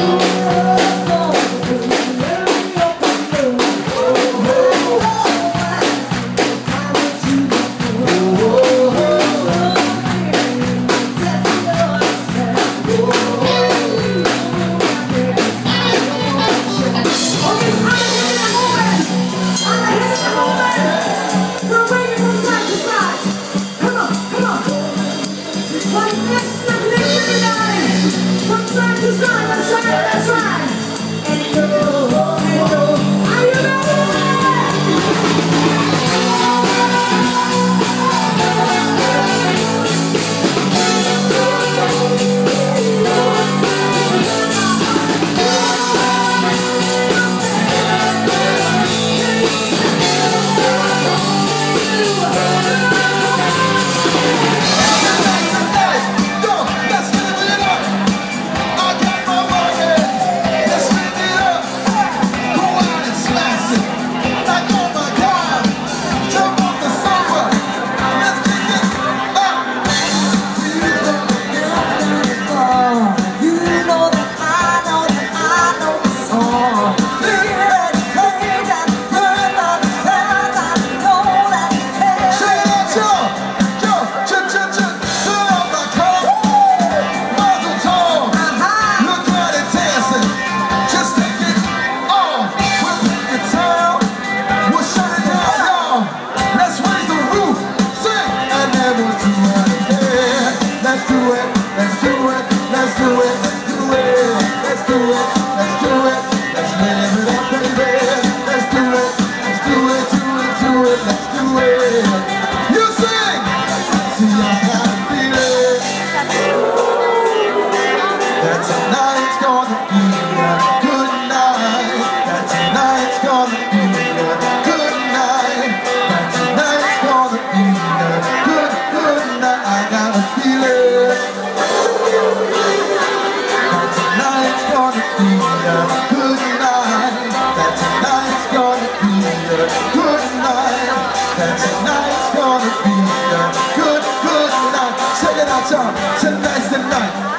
Let's do it, tonight's gonna be a good, good night. Check it out, y'all. Tonight's the night.